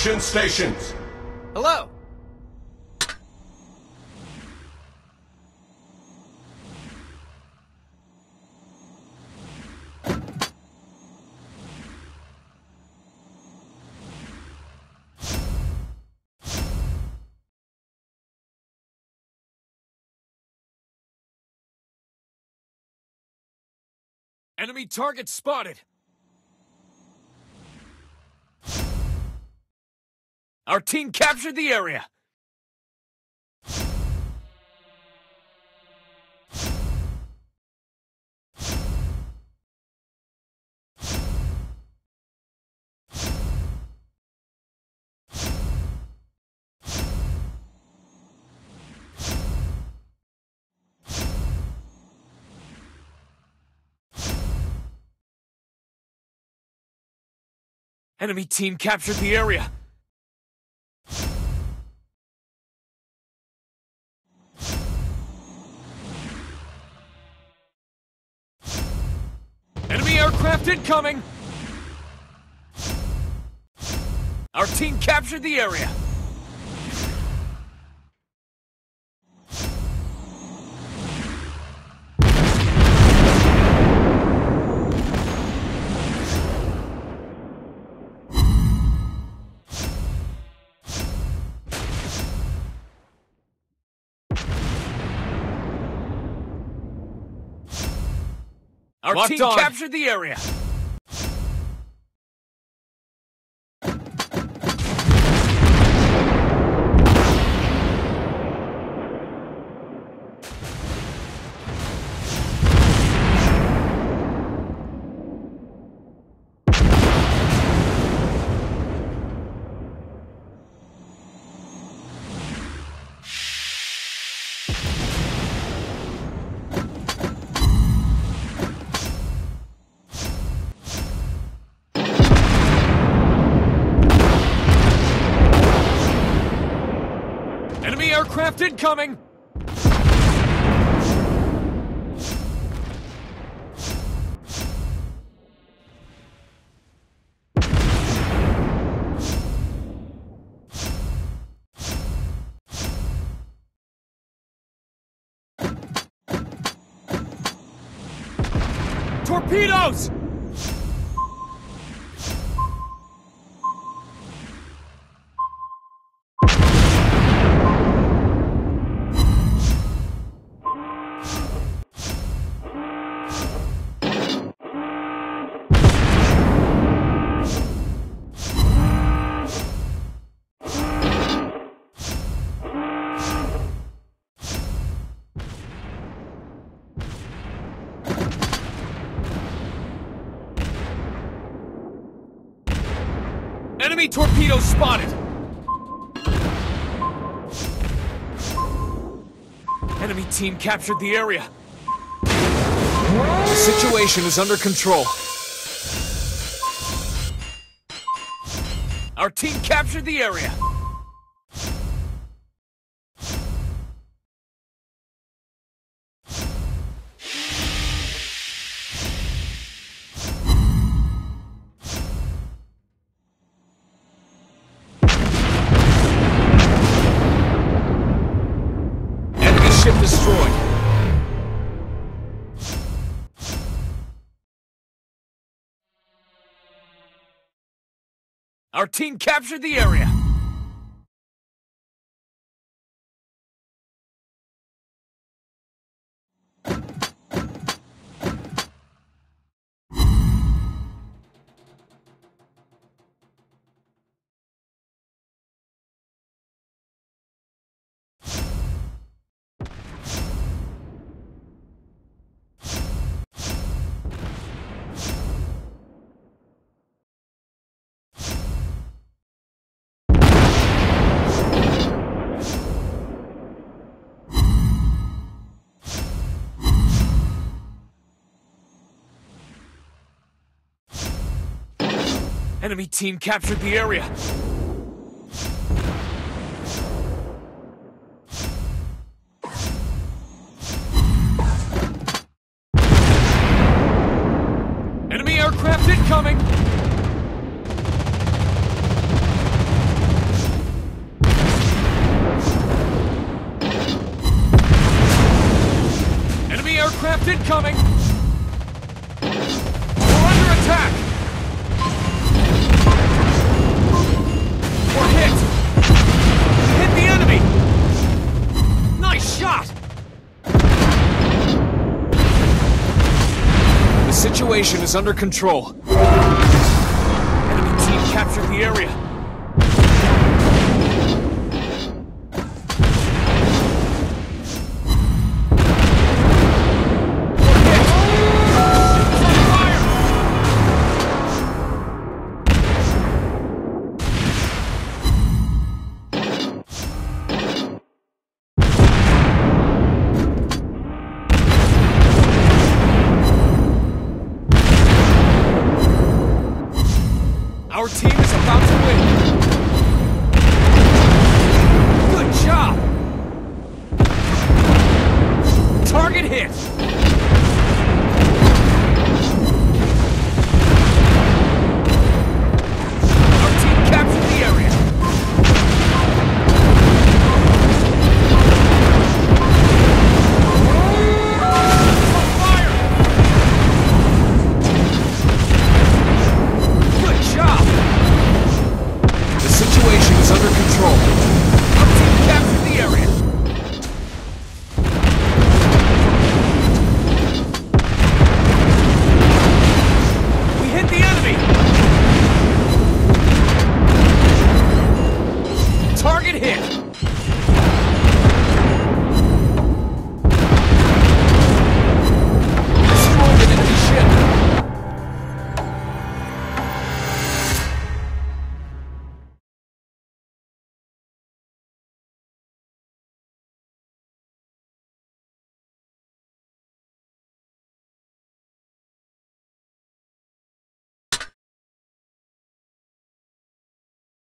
Extraction stations! Hello. Enemy target spotted. Our team captured the area. Enemy team captured the area. Aircraft incoming! Our team captured the area. Our Locked team on. captured the area. Aircraft incoming! Torpedoes! Enemy torpedoes spotted! Enemy team captured the area. The situation is under control. Our team captured the area. Destroyed. Our team captured the area. Enemy team captured the area! Enemy aircraft incoming! Enemy aircraft incoming! Is under control. Enemy team captured the area.